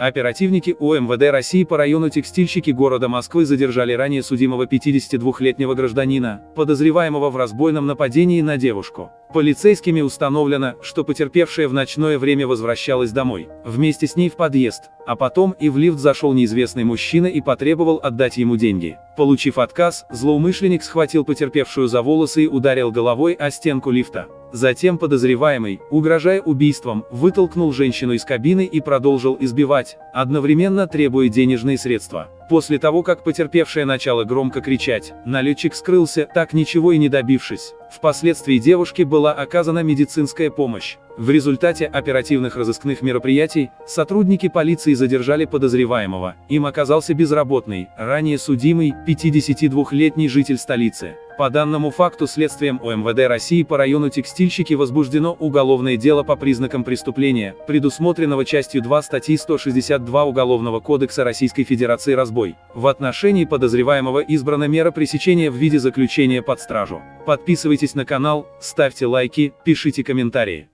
Оперативники УМВД России по району текстильщики города Москвы задержали ранее судимого 52-летнего гражданина, подозреваемого в разбойном нападении на девушку. Полицейскими установлено, что потерпевшая в ночное время возвращалась домой. Вместе с ней в подъезд, а потом и в лифт зашел неизвестный мужчина и потребовал отдать ему деньги. Получив отказ, злоумышленник схватил потерпевшую за волосы и ударил головой о стенку лифта. Затем подозреваемый, угрожая убийством, вытолкнул женщину из кабины и продолжил избивать, одновременно требуя денежные средства. После того, как потерпевшая начала громко кричать, налетчик скрылся, так ничего и не добившись. Впоследствии девушке была оказана медицинская помощь. В результате оперативных разыскных мероприятий, сотрудники полиции задержали подозреваемого. Им оказался безработный, ранее судимый, 52-летний житель столицы. По данному факту следствием ОМВД России по району Текстильщики возбуждено уголовное дело по признакам преступления, предусмотренного частью 2 статьи 162 Уголовного кодекса Российской Федерации «Разбой». В отношении подозреваемого избрана мера пресечения в виде заключения под стражу. Подписывайтесь на канал, ставьте лайки, пишите комментарии.